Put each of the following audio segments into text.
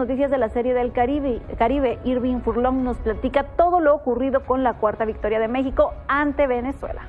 Noticias de la Serie del Caribe, Caribe, Irving Furlong nos platica todo lo ocurrido con la cuarta victoria de México ante Venezuela.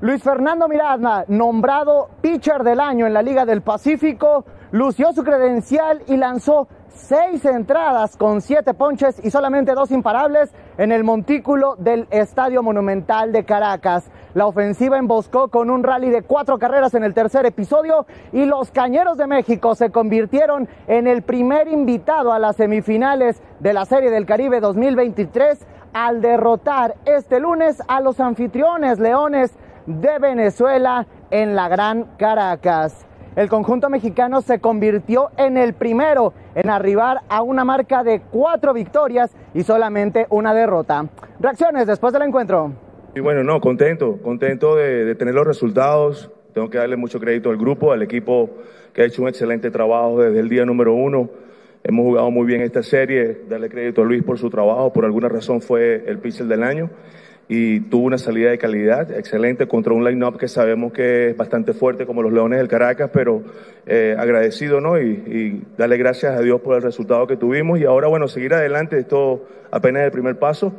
Luis Fernando Miranda, nombrado pitcher del año en la Liga del Pacífico, lució su credencial y lanzó seis entradas con siete ponches y solamente dos imparables en el montículo del Estadio Monumental de Caracas. La ofensiva emboscó con un rally de cuatro carreras en el tercer episodio y los Cañeros de México se convirtieron en el primer invitado a las semifinales de la Serie del Caribe 2023 al derrotar este lunes a los anfitriones Leones de Venezuela en la Gran Caracas el conjunto mexicano se convirtió en el primero en arribar a una marca de cuatro victorias y solamente una derrota. Reacciones después del encuentro. Y bueno, no, contento, contento de, tener los resultados. Tengo que darle mucho crédito al grupo, al equipo que ha hecho un excelente trabajo desde el día número uno. Hemos jugado muy bien esta serie. Darle crédito a Luis por su trabajo. Por alguna razón fue el pitcher del año y tuvo una salida de calidad excelente contra un line-up que sabemos que es bastante fuerte como los Leones del Caracas, pero eh, agradecido, ¿no? Y, darle gracias a Dios por el resultado que tuvimos y ahora, bueno, seguir adelante, esto apenas el primer paso,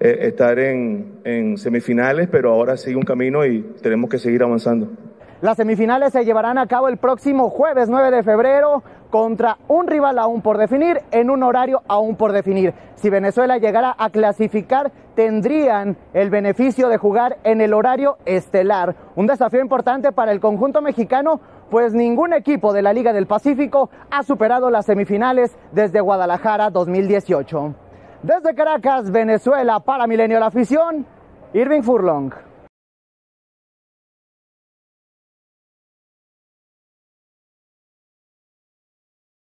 eh, estar en, en semifinales, pero ahora sigue un camino y tenemos que seguir avanzando. Las semifinales se llevarán a cabo el próximo jueves 9 de febrero contra un rival aún por definir en un horario aún por definir. Si Venezuela llegara a clasificar, tendrían el beneficio de jugar en el horario estelar. Un desafío importante para el conjunto mexicano, pues ningún equipo de la Liga del Pacífico ha superado las semifinales desde Guadalajara 2018. Desde Caracas, Venezuela, para Milenio La Afición, Irving Furlong.